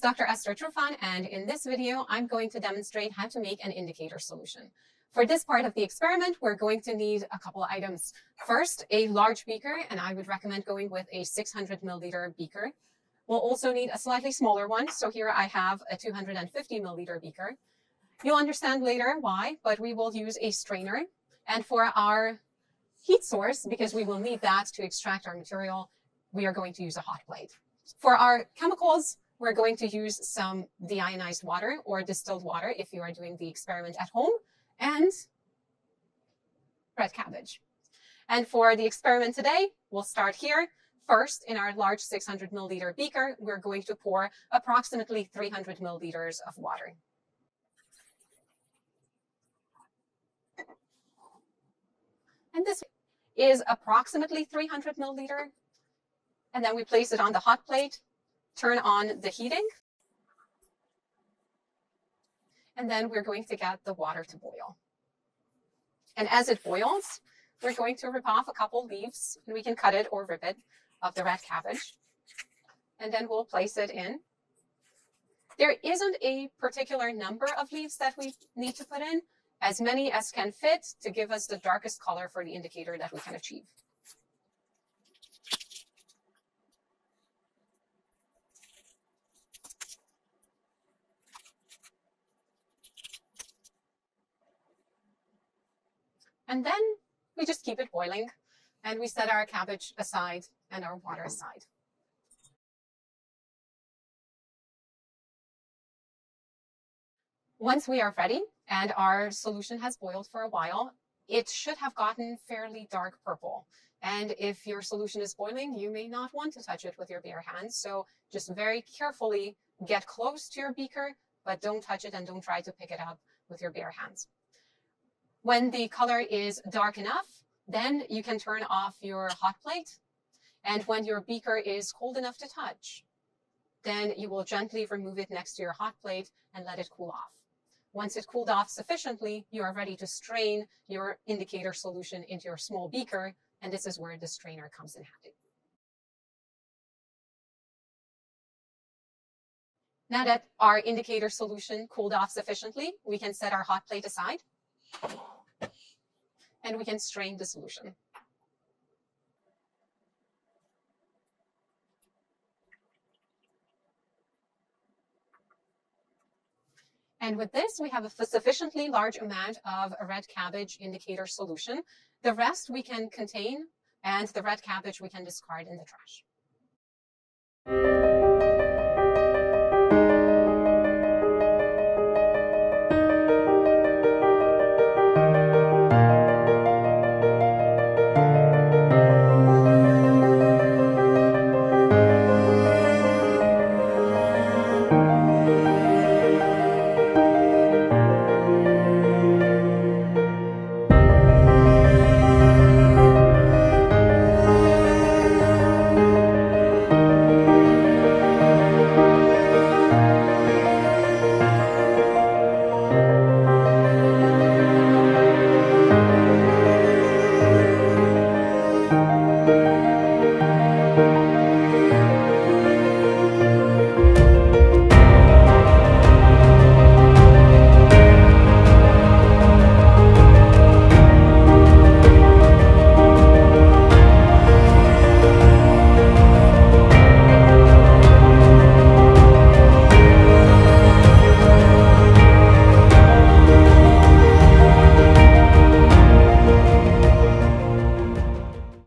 Dr. Eszter Trufan, and in this video, I'm going to demonstrate how to make an indicator solution. For this part of the experiment, we're going to need a couple items. First, a large beaker, and I would recommend going with a 600 milliliter beaker. We'll also need a slightly smaller one. So here I have a 250 milliliter beaker. You'll understand later why, but we will use a strainer. And for our heat source, because we will need that to extract our material, we are going to use a hot plate. For our chemicals, we're going to use some deionized water or distilled water if you are doing the experiment at home and red cabbage. And for the experiment today, we'll start here. First, in our large 600 milliliter beaker, we're going to pour approximately 300 milliliters of water. And this is approximately 300 milliliter. And then we place it on the hot plate, turn on the heating. And then we're going to get the water to boil. And as it boils, we're going to rip off a couple leaves and we can cut it or rip it of the red cabbage. And then we'll place it in. There isn't a particular number of leaves that we need to put in as many as can fit to give us the darkest color for the indicator that we can achieve. And then we just keep it boiling and we set our cabbage aside and our water aside. Once we are ready and our solution has boiled for a while, it should have gotten fairly dark purple. And if your solution is boiling, you may not want to touch it with your bare hands. So just very carefully get close to your beaker, but don't touch it and don't try to pick it up with your bare hands. When the color is dark enough, then you can turn off your hot plate. And when your beaker is cold enough to touch, then you will gently remove it next to your hot plate and let it cool off. Once it cooled off sufficiently, you are ready to strain your indicator solution into your small beaker, and this is where the strainer comes in handy. Now that our indicator solution cooled off sufficiently, we can set our hot plate aside, and we can strain the solution. And with this, we have a sufficiently large amount of a red cabbage indicator solution. The rest we can contain and the red cabbage we can discard in the trash.